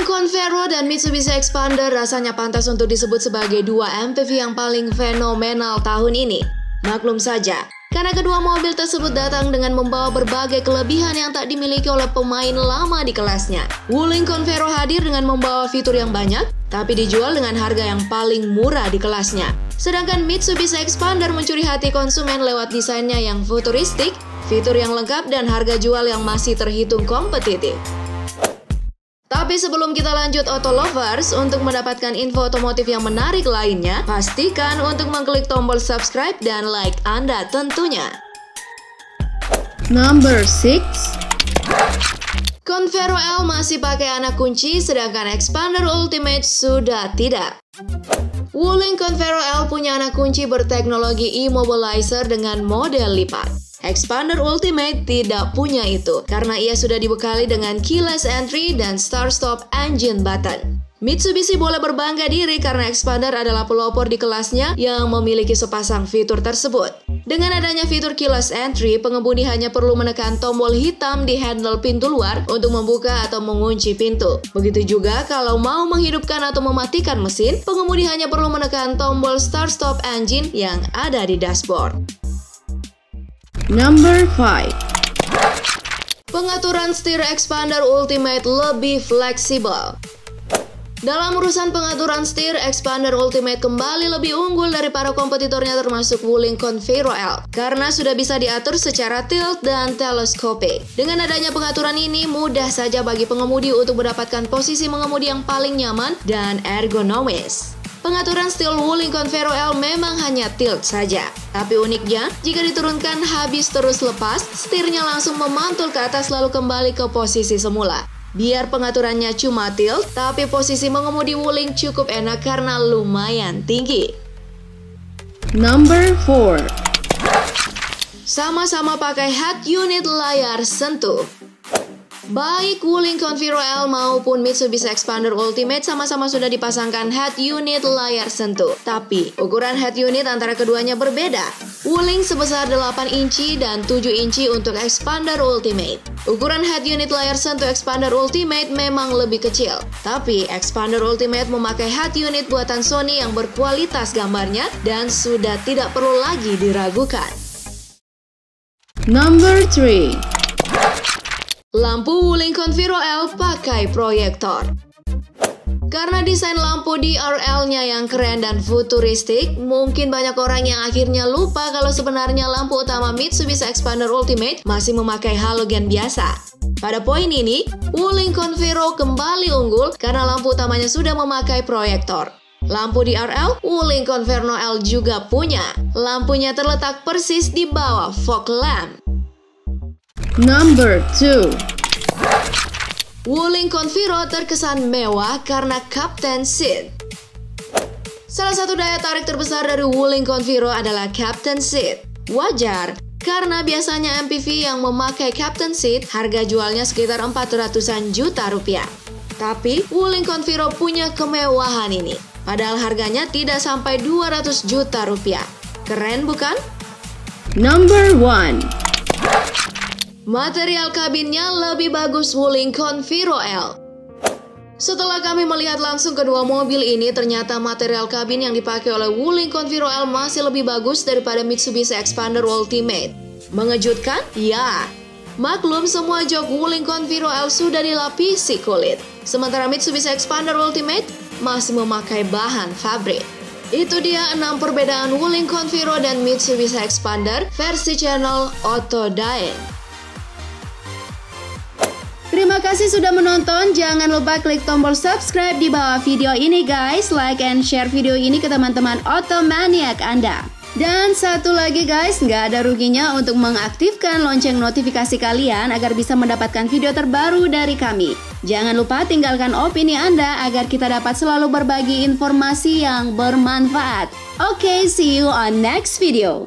Convero dan Mitsubishi Expander rasanya pantas untuk disebut sebagai dua MPV yang paling fenomenal tahun ini. Maklum saja, karena kedua mobil tersebut datang dengan membawa berbagai kelebihan yang tak dimiliki oleh pemain lama di kelasnya. Wuling Convero hadir dengan membawa fitur yang banyak, tapi dijual dengan harga yang paling murah di kelasnya. Sedangkan Mitsubishi Expander mencuri hati konsumen lewat desainnya yang futuristik, fitur yang lengkap, dan harga jual yang masih terhitung kompetitif. Tapi sebelum kita lanjut Auto Lovers, untuk mendapatkan info otomotif yang menarik lainnya, pastikan untuk mengklik tombol subscribe dan like Anda tentunya. Number 6 Convero L masih pakai anak kunci, sedangkan Expander Ultimate sudah tidak. Wuling Convero L punya anak kunci berteknologi immobilizer dengan model lipat. Expander Ultimate tidak punya itu karena ia sudah dibekali dengan keyless entry dan start-stop engine button. Mitsubishi boleh berbangga diri karena Expander adalah pelopor di kelasnya yang memiliki sepasang fitur tersebut. Dengan adanya fitur keyless entry, pengemudi hanya perlu menekan tombol hitam di handle pintu luar untuk membuka atau mengunci pintu. Begitu juga kalau mau menghidupkan atau mematikan mesin, pengemudi hanya perlu menekan tombol start-stop engine yang ada di dashboard. Number 5 Pengaturan setir expander Ultimate lebih fleksibel. Dalam urusan pengaturan setir, Expander Ultimate kembali lebih unggul dari para kompetitornya termasuk Wuling Convero L karena sudah bisa diatur secara tilt dan teleskopik. Dengan adanya pengaturan ini, mudah saja bagi pengemudi untuk mendapatkan posisi mengemudi yang paling nyaman dan ergonomis. Pengaturan steel Wuling Convero L memang hanya tilt saja. Tapi uniknya, jika diturunkan habis terus lepas, setirnya langsung memantul ke atas lalu kembali ke posisi semula. Biar pengaturannya cuma tilt, tapi posisi mengemudi Wuling cukup enak karena lumayan tinggi. Number 4 Sama-sama pakai head unit layar sentuh. Baik Wuling Conviro L maupun Mitsubishi Expander Ultimate sama-sama sudah dipasangkan head unit layar sentuh. Tapi, ukuran head unit antara keduanya berbeda. Wuling sebesar 8 inci dan 7 inci untuk Expander Ultimate. Ukuran head unit layar sentuh Expander Ultimate memang lebih kecil. Tapi, Expander Ultimate memakai head unit buatan Sony yang berkualitas gambarnya dan sudah tidak perlu lagi diragukan. Number 3 Lampu Wuling Conviro L pakai proyektor. Karena desain lampu DRL-nya yang keren dan futuristik, mungkin banyak orang yang akhirnya lupa kalau sebenarnya lampu utama Mitsubishi Expander Ultimate masih memakai halogen biasa. Pada poin ini, Wuling Conviro kembali unggul karena lampu utamanya sudah memakai proyektor. Lampu DRL, Wuling Converno L juga punya. Lampunya terletak persis di bawah fog lamp. Number 2 Wuling Conviro terkesan mewah karena Captain Seat. Salah satu daya tarik terbesar dari Wuling Conviro adalah Captain Seat. Wajar, karena biasanya MPV yang memakai Captain Seat harga jualnya sekitar 400-an juta rupiah. Tapi Wuling Conviro punya kemewahan ini. Padahal harganya tidak sampai 200 juta rupiah. Keren bukan? Number 1 Material kabinnya lebih bagus Wuling Conviro L. Setelah kami melihat langsung kedua mobil ini, ternyata material kabin yang dipakai oleh Wuling Conviro L masih lebih bagus daripada Mitsubishi Expander Ultimate. Mengejutkan? Ya. Maklum semua jok Wuling Conviro L sudah dilapisi kulit. Sementara Mitsubishi Expander Ultimate masih memakai bahan fabrik. Itu dia 6 perbedaan Wuling Conviro dan Mitsubishi Expander versi channel Auto Dying. Terima kasih sudah menonton. Jangan lupa klik tombol subscribe di bawah video ini guys. Like and share video ini ke teman-teman otomaniac Anda. Dan satu lagi guys, nggak ada ruginya untuk mengaktifkan lonceng notifikasi kalian agar bisa mendapatkan video terbaru dari kami. Jangan lupa tinggalkan opini Anda agar kita dapat selalu berbagi informasi yang bermanfaat. Oke, okay, see you on next video.